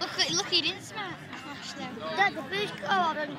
Look, look, he didn't smash oh, them. Dad, the first car on